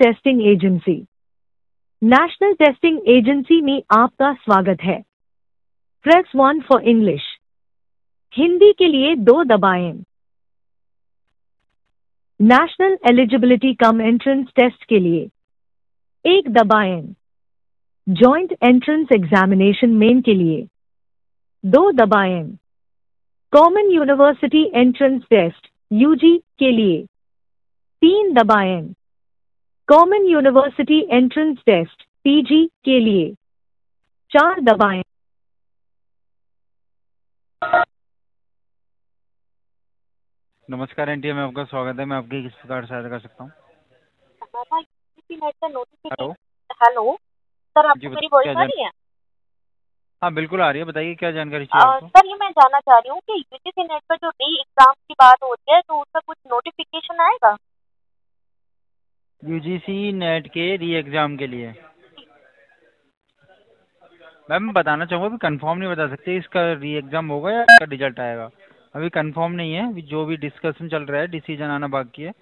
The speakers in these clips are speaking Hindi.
Testing agency. National testing agency में आपका स्वागत है। Press one for English. Hindi के लिए दो दबाएँ। National eligibility cum entrance test के लिए एक दबाएँ। जॉइंट एंट्रेंस एग्जामिनेशन मेन के लिए दो दबाएँ। Common university entrance test, UG, के लिए तीन दबाएँ। Common university entrance test PG के लिए. चार दबाएँ. नमस्कार एनटीए में आपका स्वागत है। मैं आपकी किस प्रकार से सहायता कर सकता हूँ? हेलो हेलो सर आपको मेरी वॉइस आ रही है? हाँ बिल्कुल आ रही है। बताइए क्या जानकारी चाहिए आपको? सर ये मैं जानना चाह रही हूँ कि यूजीसी नेट पर जो री एग्ज़ाम की बात होती है तो उसका कुछ नोटिफिकेशन आएगा? यूजीसी नेट के री एग्ज़ाम के लिए। मैम मैं बताना चाहूँगा अभी कंफर्म नहीं बता सकते इसका री एग्ज़ाम होगा या इसका रिज़ल्ट आएगा। अभी कंफर्म नहीं है अभी जो भी डिस्कशन चल रहा है डिसीज़न आना बाकी है।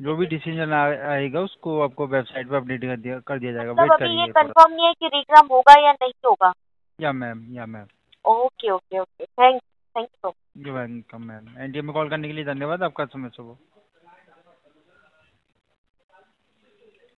जो भी डिसीज़न आएगा उसको आपको वेबसाइट पर अपडेट कर दिया कर दिया जाएगा। मतलब वेट अभी ये करिए कंफर्म नहीं है कि री एग्ज़ाम होगा या नहीं होगा। Yeah ma'am yeah ma'am. Okay okay okay thank thank you you welcome ma'am NTA में कॉल करने के लिए धन्यवाद। आपका समय शुभ हो।